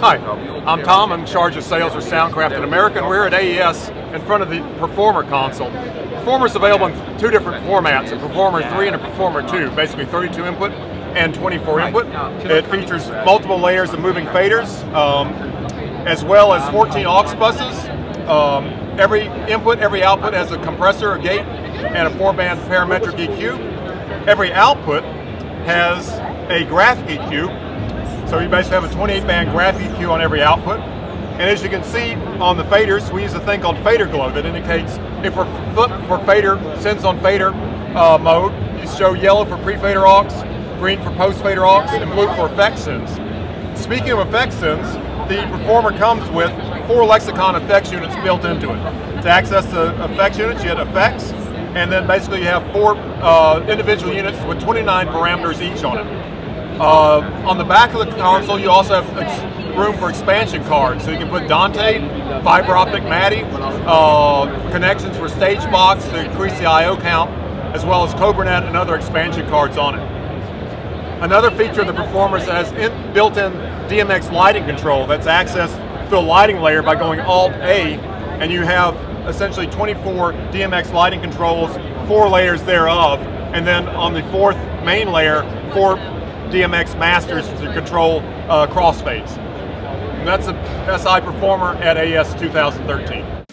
Hi, I'm Tom. I'm in charge of sales for Soundcraft in America, and we're at AES in front of the Performer console. Performer's available in two different formats, a Performer 3 and a Performer 2, basically 32 input and 24 input. It features multiple layers of moving faders, um, as well as 14 aux buses. Um, every input, every output has a compressor, a gate, and a four-band parametric EQ. Every output has a graphic EQ so you basically have a 28 band graph EQ on every output. And as you can see on the faders, we use a thing called fader glow that indicates if we're for fader, sends on fader uh, mode, you show yellow for pre-fader aux, green for post-fader aux, and blue for effect sends. Speaking of effect sends, the Performer comes with four Lexicon effects units built into it. To access the effects units, you hit effects, and then basically you have four uh, individual units with 29 parameters each on it. Uh, on the back of the console, you also have room for expansion cards, so you can put Dante, fiber optic MADI, uh, connections for stage box to increase the I/O count, as well as CobraNet and other expansion cards on it. Another feature of the Performers has in, built-in DMX lighting control that's accessed through a lighting layer by going Alt-A, and you have essentially 24 DMX lighting controls, four layers thereof, and then on the fourth main layer, four DMX Masters to control uh, crossfades. That's a SI Performer at AES 2013.